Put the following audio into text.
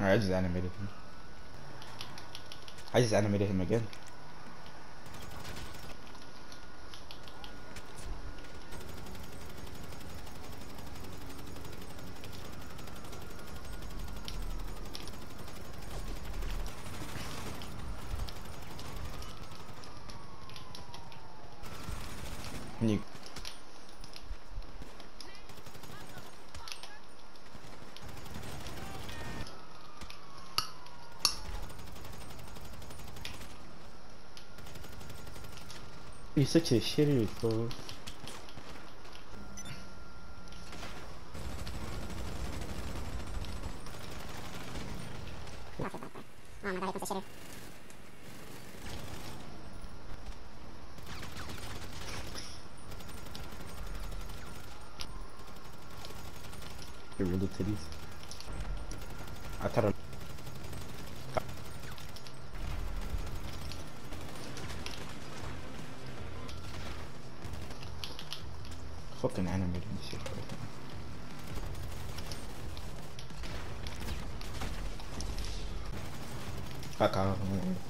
Alright, I just animated him. I just animated him again. You You're such a shitter, fool. Shitter. Your little titties. I thought I fucking animated shit right now.